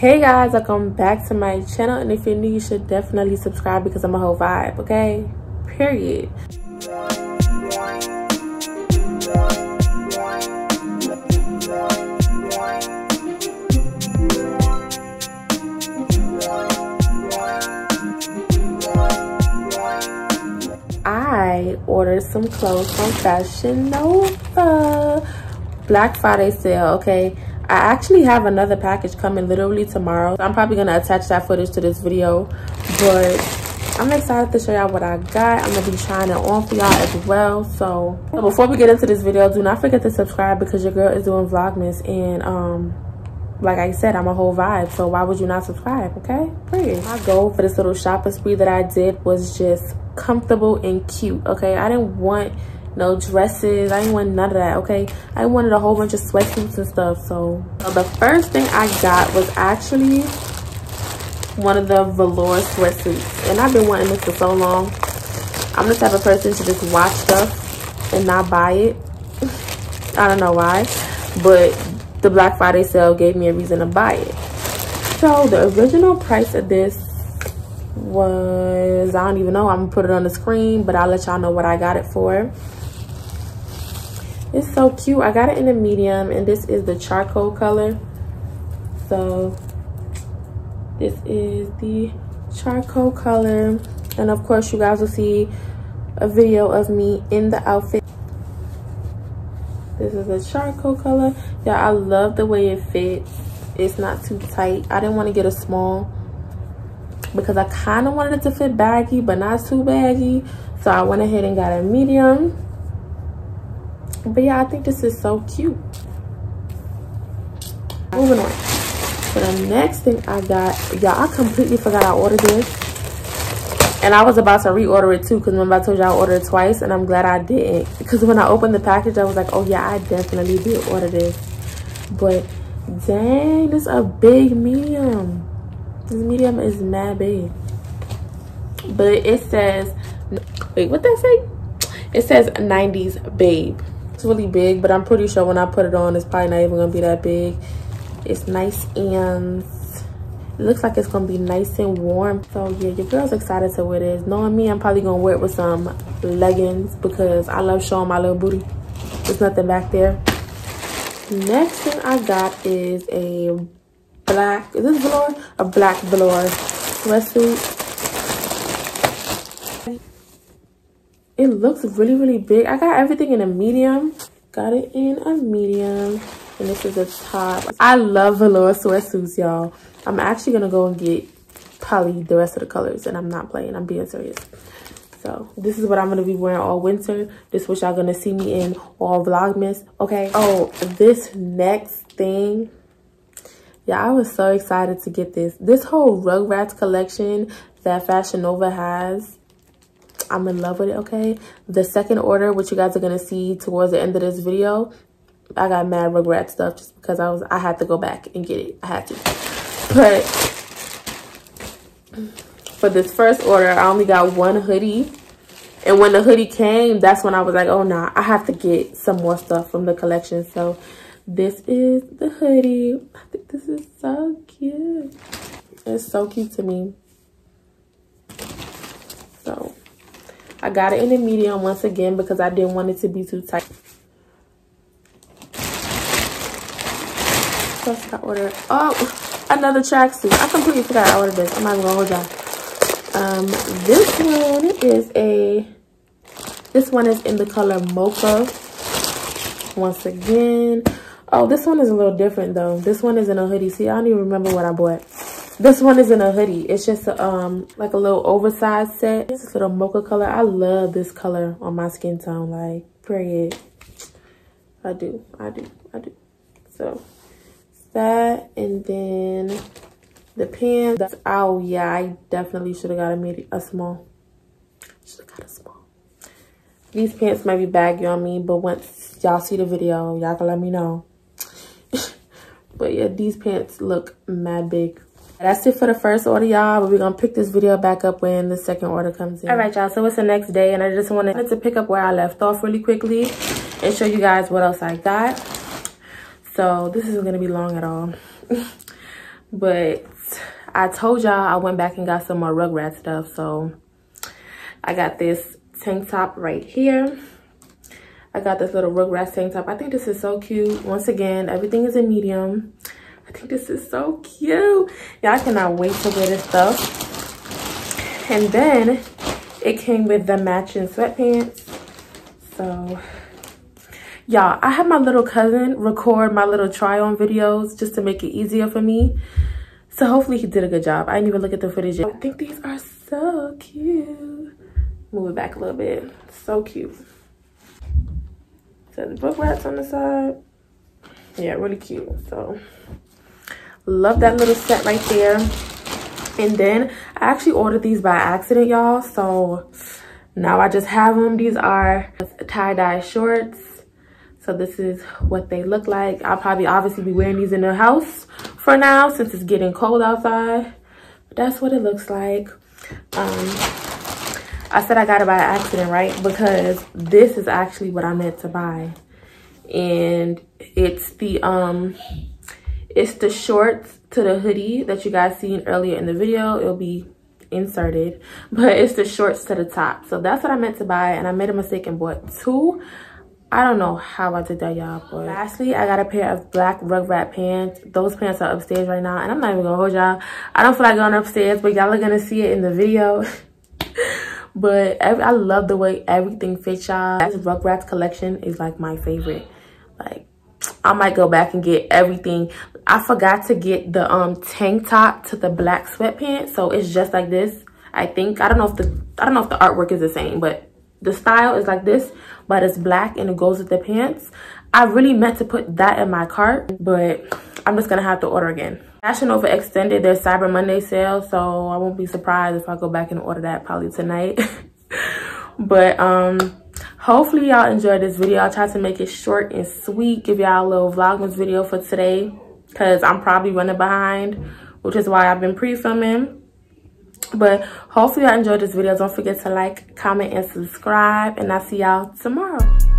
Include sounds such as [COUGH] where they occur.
hey guys welcome back to my channel and if you're new you should definitely subscribe because i'm a whole vibe okay period I ordered some clothes from Fashion Nova. Black Friday sale, okay? I actually have another package coming literally tomorrow. I'm probably going to attach that footage to this video. But I'm excited to show y'all what I got. I'm going to be trying it on for y'all as well. So before we get into this video, do not forget to subscribe because your girl is doing Vlogmas. And um, like I said, I'm a whole vibe. So why would you not subscribe, okay? Period. My goal for this little shopping spree that I did was just comfortable and cute, okay? I didn't want no dresses. I didn't want none of that, okay? I wanted a whole bunch of sweatsuits and stuff. So, so the first thing I got was actually one of the velour sweatsuits. And I've been wanting this for so long. I'm the type of person to just watch stuff and not buy it. [LAUGHS] I don't know why. But the Black Friday sale gave me a reason to buy it. So the original price of this was, I don't even know. I'm gonna put it on the screen, but I'll let y'all know what I got it for. It's so cute. I got it in a medium and this is the charcoal color. So this is the charcoal color. And of course you guys will see a video of me in the outfit. This is a charcoal color. Yeah, I love the way it fits. It's not too tight. I didn't want to get a small because I kind of wanted it to fit baggy, but not too baggy. So I went ahead and got a medium. But yeah, I think this is so cute. Moving on. So the next thing I got, y'all, I completely forgot I ordered this. And I was about to reorder it too because remember I told y'all I ordered it twice and I'm glad I didn't. Because when I opened the package, I was like, oh yeah, I definitely did order this. But dang, this is a big medium. This medium is mad big. But it says, wait, what that say? It says 90s babe. It's really big, but I'm pretty sure when I put it on, it's probably not even gonna be that big. It's nice and it looks like it's gonna be nice and warm. So yeah, your girl's excited to wear this. Knowing me, I'm probably gonna wear it with some leggings because I love showing my little booty. There's nothing back there. Next thing I got is a black, is this velour? A black velour sweatsuit. It looks really, really big. I got everything in a medium. Got it in a medium. And this is a top. I love velour sweatsuits, y'all. I'm actually going to go and get probably the rest of the colors. And I'm not playing. I'm being serious. So this is what I'm going to be wearing all winter. This is what y'all going to see me in all Vlogmas. Okay. Oh, this next thing. Yeah, I was so excited to get this. This whole Rugrats collection that Fashion Nova has I'm in love with it, okay? The second order, which you guys are going to see towards the end of this video, I got mad Rugrat stuff just because I was I had to go back and get it. I had to. But for this first order, I only got one hoodie. And when the hoodie came, that's when I was like, oh, nah, I have to get some more stuff from the collection. So this is the hoodie. I think this is so cute. It's so cute to me. So I got it in the medium once again because I didn't want it to be too tight. Plus I ordered, oh, another tracksuit. I completely forgot I ordered this. I'm not gonna hold y'all. Um, this one is a, this one is in the color Mocha. Once again. Oh, this one is a little different though. This one is in a hoodie. See, I don't even remember what I bought. This one is in a hoodie. It's just a, um like a little oversized set. This little mocha color. I love this color on my skin tone. Like, period. I do. I do. I do. So, that. And then the pants. Oh, yeah. I definitely should have got a, medium, a small. Should have got a small. These pants might be baggy on me. But once y'all see the video, y'all can let me know. [LAUGHS] but yeah, these pants look mad big. That's it for the first order, y'all. But we're going to pick this video back up when the second order comes in. All right, y'all. So it's the next day. And I just wanted to pick up where I left off really quickly. And show you guys what else I got. So this isn't going to be long at all. [LAUGHS] but I told y'all I went back and got some more Rugrat stuff. So I got this tank top right here. I got this little Rugrats tank top. I think this is so cute. Once again, everything is a medium. I think this is so cute. Y'all cannot wait to wear this stuff. And then it came with the matching sweatpants. So y'all, I had my little cousin record my little try on videos just to make it easier for me. So hopefully he did a good job. I didn't even look at the footage yet. I think these are so cute. Move it back a little bit. So cute. So the Rugrats on the side. Yeah, really cute. So love that little set right there. And then I actually ordered these by accident, y'all. So now I just have them. These are tie-dye shorts. So this is what they look like. I'll probably obviously be wearing these in the house for now since it's getting cold outside. But that's what it looks like. Um, I said I got it by accident, right? Because this is actually what I meant to buy. And it's the um it's the shorts to the hoodie that you guys seen earlier in the video. It'll be inserted, [LAUGHS] but it's the shorts to the top. So that's what I meant to buy and I made a mistake and bought two. I don't know how I did that, y'all. But lastly, I got a pair of black Rugrat pants. Those pants are upstairs right now. And I'm not even to hold y'all. I don't feel like going upstairs, but y'all are to see it in the video. [LAUGHS] but every, I love the way everything fits, y'all. This Rugrats collection is like my favorite. Like, I might go back and get everything. I forgot to get the um tank top to the black sweatpants. So it's just like this. I think I don't know if the I don't know if the artwork is the same, but the style is like this, but it's black and it goes with the pants. I really meant to put that in my cart, but I'm just gonna have to order again. Fashion Nova extended their Cyber Monday sale, so I won't be surprised if I go back and order that probably tonight. [LAUGHS] but um hopefully y'all enjoyed this video i'll try to make it short and sweet give y'all a little vlogmas video for today because i'm probably running behind which is why i've been pre-filming. But hopefully y'all enjoyed this video. Don't forget to like comment and subscribe. And i'll see y'all tomorrow